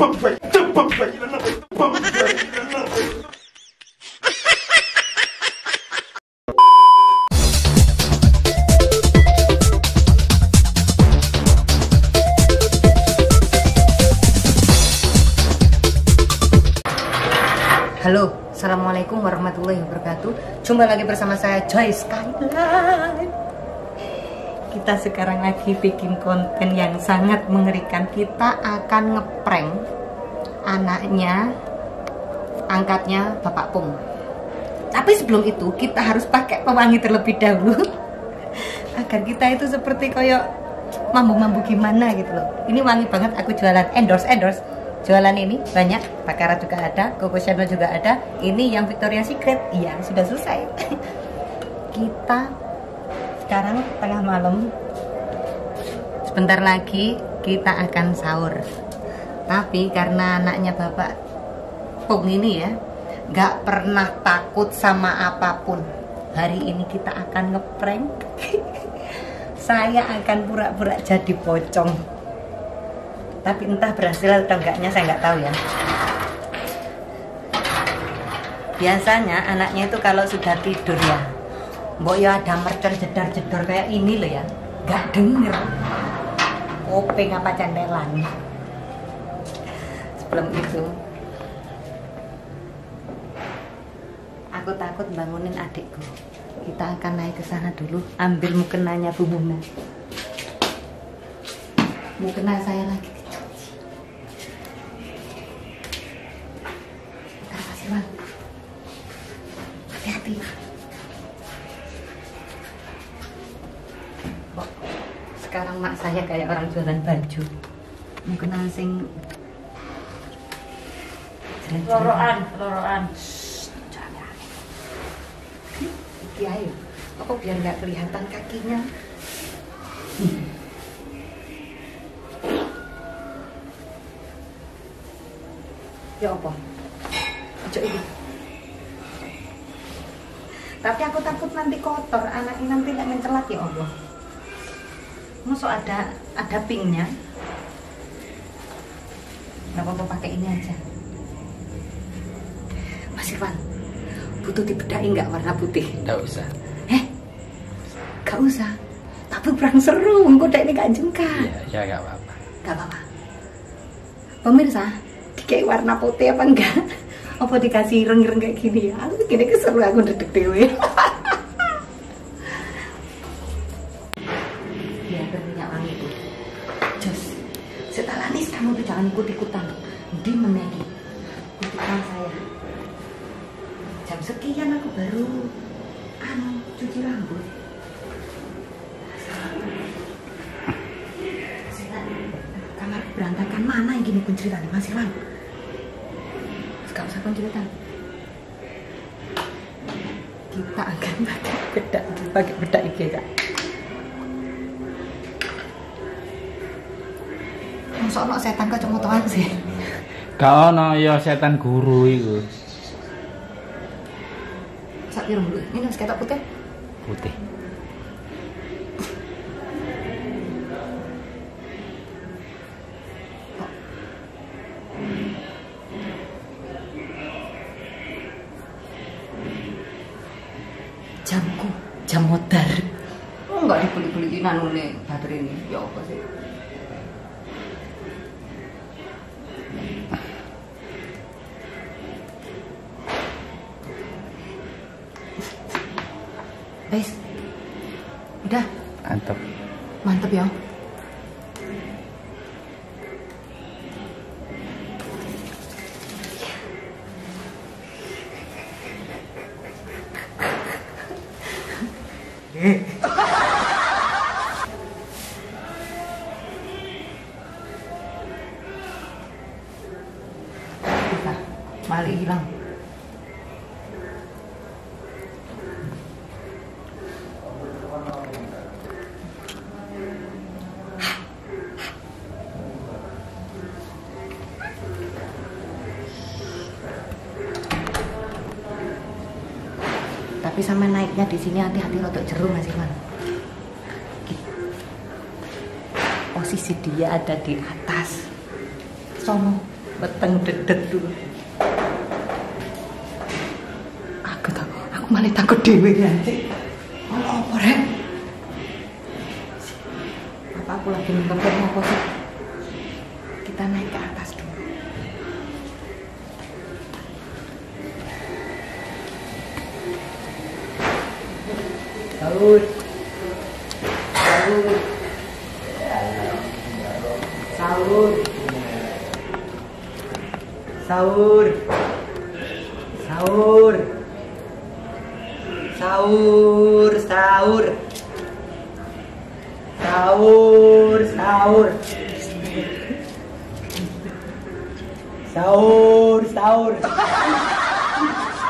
Halo, Assalamualaikum warahmatullahi wabarakatuh. Jumpa lagi bersama saya Joy Skyline Kita sekarang lagi bikin konten yang sangat mengerikan. Kita akan ngeprank Anaknya Angkatnya Bapak Pung. Tapi sebelum itu kita harus pakai pewangi terlebih dahulu. Agar kita itu seperti koyok Mambu-mambu gimana gitu loh. Ini wangi banget aku jualan endorse-endorse jualan ini banyak Bakara juga ada Coco Chanel juga ada. Ini yang Victoria Secret. Iya sudah selesai. Kita sekarang tengah malam. Sebentar lagi kita akan sahur. Tapi karena anaknya bapak Pung ini ya nggak pernah takut sama apa pun. Hari ini kita akan ngeprank. Saya akan pura-pura jadi pocong. Tapi entah berhasil atau enggaknya saya nggak tahu ya. Biasanya anaknya itu kalau sudah tidur ya mbok ya ada mercon jedar-jedor kayak ini loh ya. Nggak denger. Kopeng apa candelan sebelum itu aku takut bangunin adikku. Kita akan naik ke sana dulu ambil mukenanya Bu Muna mukena saya lagi saya kayak orang jualan baju. Mau kenal sing loroan loroan Iki ayo apa biar nggak kelihatan kakinya ya apa Ojo ini. Tapi aku takut nanti kotor, anaknya nanti nggak mencelat ya Allah. Masuk ada ada pinknya. Gak apa-apa pakai ini aja. Mas Irwan, butuh dibedain nggak warna putih? Nggak usah. Eh, gak usah. Tapi kurang seru, kuda ini gak jengkar. Iya, ya nggak apa-apa. Gak apa-apa. Pemirsa, dikei warna putih apa enggak? apa dikasih ireng-ireng kayak gini ya aku gini keseru aku dedek dewe setelah nis kamu tuh jangan ikut-ikutan. Di menegi ikutan saya. Jam sekian aku baru anu cuci rambut. Kamar berantakan mana yang gini pun ceritanya masih lang gak usah penjelasan kita akan pakai bedak pakai bedak kak Masuk ono setan kok cuma aku sih. Gak ono ya setan guru itu. Sak dulu. Ini wis ketok putih. Putih. jamku jam modar oh enggak dibeli-beliin anu nih baterai ini ya apa sih Tapi sama naiknya di sini hati-hati rotok jeru Mas Iwan. Posisi dia ada di atas. Sono Weteng dedet dulu. Aku tau, aku malah takut dewe ya. Ono apa rek? Apa aku lagi nonton apa sih? Kita naik ke atas dulu. Sahur. Sahur. Sahur. Sahur. Sahur. Sahur, sahur. Sahur, sahur.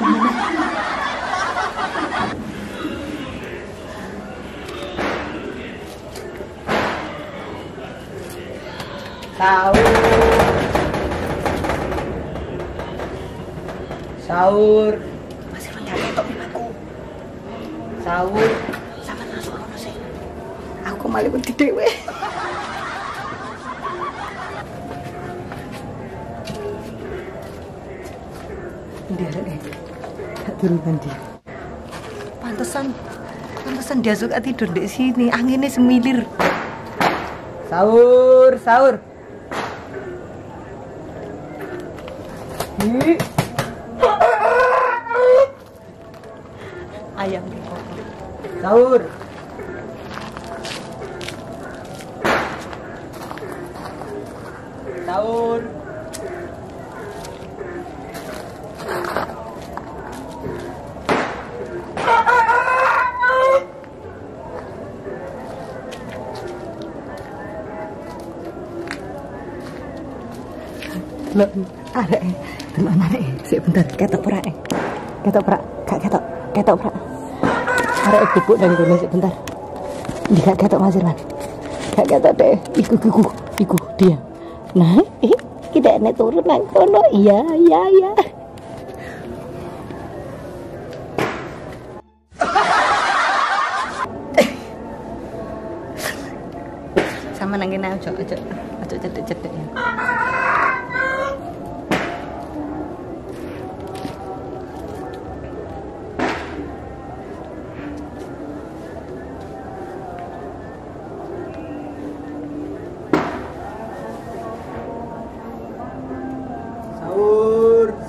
Sahur, sahur. Sahur. Masih mencari top imanku. Sahur. Sama masuk ono sih. Aku malah wedi dhewe. Dia eh. Tak turunan dia. Pantesan pantesan dia suka tidur di sini. Anginnya semilir. Sahur, sahur. Ayam dikokok. Sahur. Sahur. Lo, ada eh, dulu ada eh, sik bentar, ketok pura eh, ketok pura, kak ketok, ketok ada eh bubuk dari gue sik bentar, jika ketok masih lah, kak ketok deh, iku iku iku. Dia, nah, eh, kita nek turun nang kono, iya iya iya. sama nangin aja aja aja cedek cedek ya.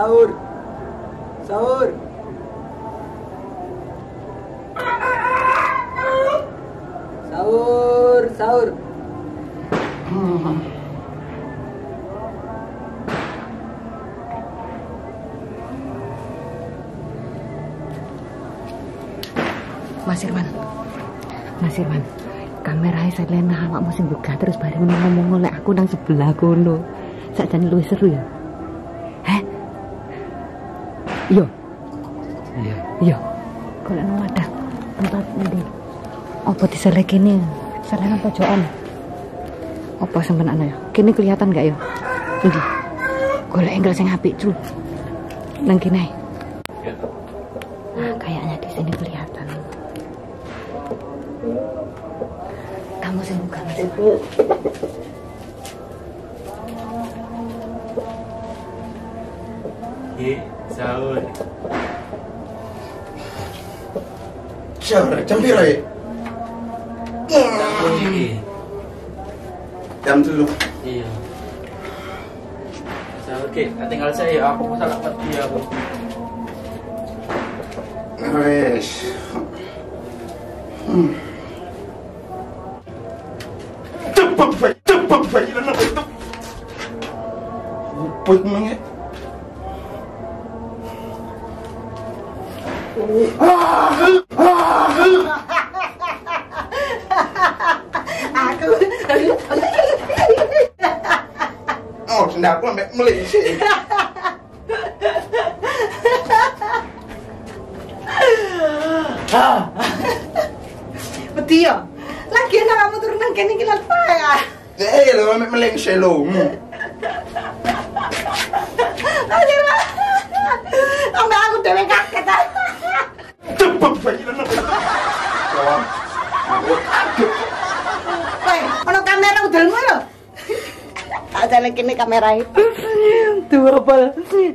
Sahur, sahur, sahur. Sahur. Mas Irwan, Mas Irwan, kameranya saya awakmu sing buka terus bareng ngomong oleh aku nang sebelah kono. Sakjane luwih seru ya. Iya, Iya. iya. Kalau nang wadah tempat ndi? Apa diselek kene? Nang pojokan. Apa sampean ana ya? Kene kelihatan gak ya? Ndi? Golek angle sing apik, Cul. Nang kene. Ah, kayaknya di sini kelihatan. Kamu sing buka Mas. Sahur. Siapa? Jam piro ya? Sahur. Jam telu. Iya. Sahur ki, tinggal saya aku salah peti aku. Wes. Hmm. Cepet baik, cepet baik dan apa itu? Cepet Sendak aku sampai melisik. Wedi ya. Lagi ana kamu turun nang kene iki lan ya. Eh, lo sampai melisik lo. Hmm. Aduh. Sampai aku dhewe kaget. Cepet baik dan apa itu? Oh, aku kaget. Ono kamera kene iki. Double.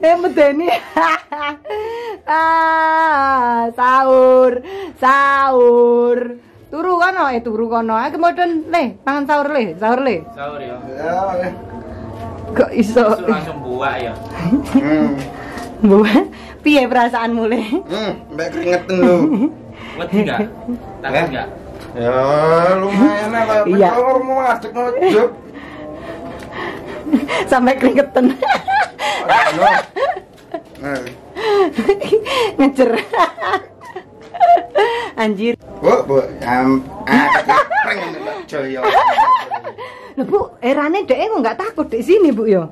Eh medeni. ah, sahur. Sahur. Turu kono, eh turu kono. Ah kemudian le, mangan sahur le, sahur le. Sahur ya. Ya. Kok iso? Langsung buah ya. Hmm. Bu, piye perasaanmu le? Hmm, mbak keringetan lu. Wedi enggak? Takut Eh? enggak? Ya, lumayan lah kayak Iya. mau ngadek ngojok. Sampai keringetan. Ngejer. Anjir. Bu, bu, am, ah, Joyo. Lah Bu, erane dek kok nggak takut di sini Bu yo?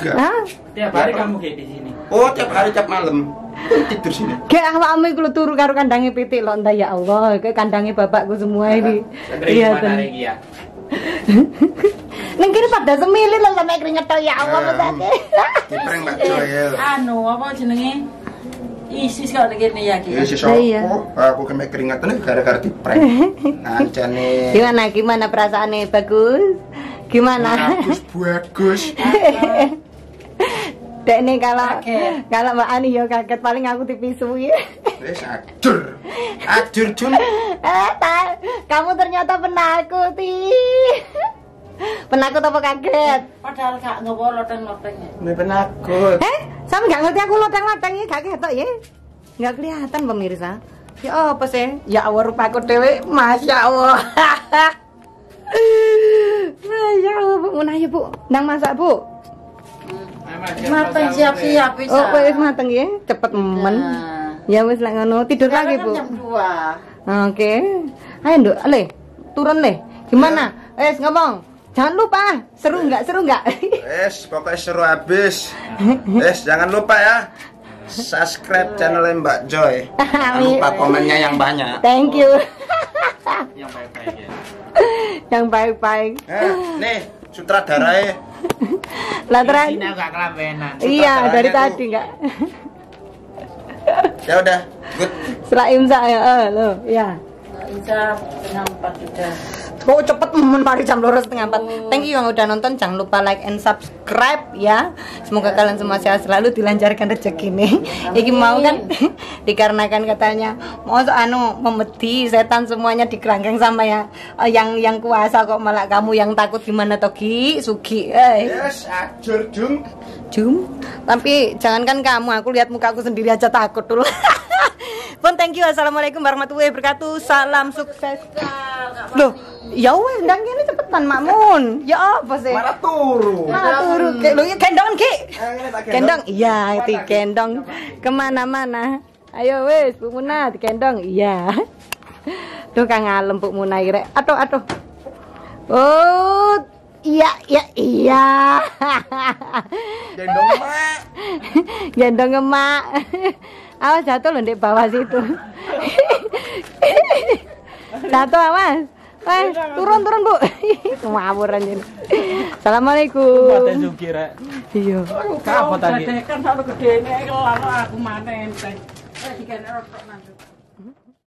Hah? Tiap hari kamu kayak di sini. Oh, tiap hari tiap malam tidur sini. Kayak awakmu iku turu karo kandange pitik lho entah ya Allah, kayak kandange bapakku semua ini. Iya, ya. Neng kene pada semilin lho sampe keringet ya Allah Eh, mesake. Di prank Mbak Joyo. Anu apa jenenge? Isis kalau ngene ya ki. Ya si Lah, iya. Aku kena keringetan gara-gara di prank. Nancane. Gimana gimana perasaannya bagus? Gimana? Bagus bagus. Dek nih kalau Kaget. kalau Mbak Ani yo kaget paling aku tipisu ya. Wes ajur. Ajur Jun. Eh, ta- kamu ternyata penakut ih. Penakut apa kaget? Padahal gak ngopo loteng-loteng. Ini penakut. Eh, sama nggak ngerti aku loteng-loteng ya gak ketok ya? Nggak kelihatan pemirsa. Ya apa sih? Ya Allah rupaku dewe, masya Allah. Masya Allah bu, munah ya bu, nang masak bu. Mateng siap-siap bisa. Oh, wis mateng ya, cepet men. Nah. Ya wis lah ngono, tidur lagi Sekarang bu. kan Jam 2. Oke, ayo nduk, le, turun le. Gimana? Eh, ngomong. Jangan lupa, seru nggak? Seru nggak? Wes, pokoknya seru habis. Wes, jangan lupa ya. Subscribe channelnya Mbak Joy. Jangan lupa komennya yang banyak. Thank you. Yang baik-baik ya. Yang baik-baik. Eh, nih, sutradaranya. Lah terakhir. sini agak kelambenan. Iya, dari tuh. tadi enggak. Ya udah, good. Setelah imsak ya, eh, lo, ya. Setengah empat sudah. Kok men pari jam loro setengah empat. Thank you yang udah nonton. Jangan lupa like and subscribe ya. Semoga kalian semua sehat selalu dilancarkan rezeki nih. Iki mau kan dikarenakan katanya mau anu memedi setan semuanya dikerangkeng sama ya eh, yang yang kuasa kok malah kamu yang takut gimana Togi Sugi eh Yes, ajur Jung. Jum tapi jangankan kamu aku lihat muka aku sendiri aja takut dulu pun thank you. Assalamualaikum warahmatullahi wabarakatuh. Salam sukses. Loh ya wes ndang kene cepetan makmun ya apa sih? Mana turu? Mana turu. Lu ya gendong ki Eh, ini tak gendong. Iya di gendong. Ke mana-mana. Ayo wes Bu Muna di gendong iya. Tuh kang ngalem Bu Muna rek. Aduh aduh. Oh iya iya iya. Gendong mak. gendong emak awas jatuh loh di bawah situ jatuh awas Wah, turun turun bu, ngawur aja. Assalamualaikum. Rek. Iya. Tadi. Kan kalau gede ini kalau aku mana enteng. Eh nanti.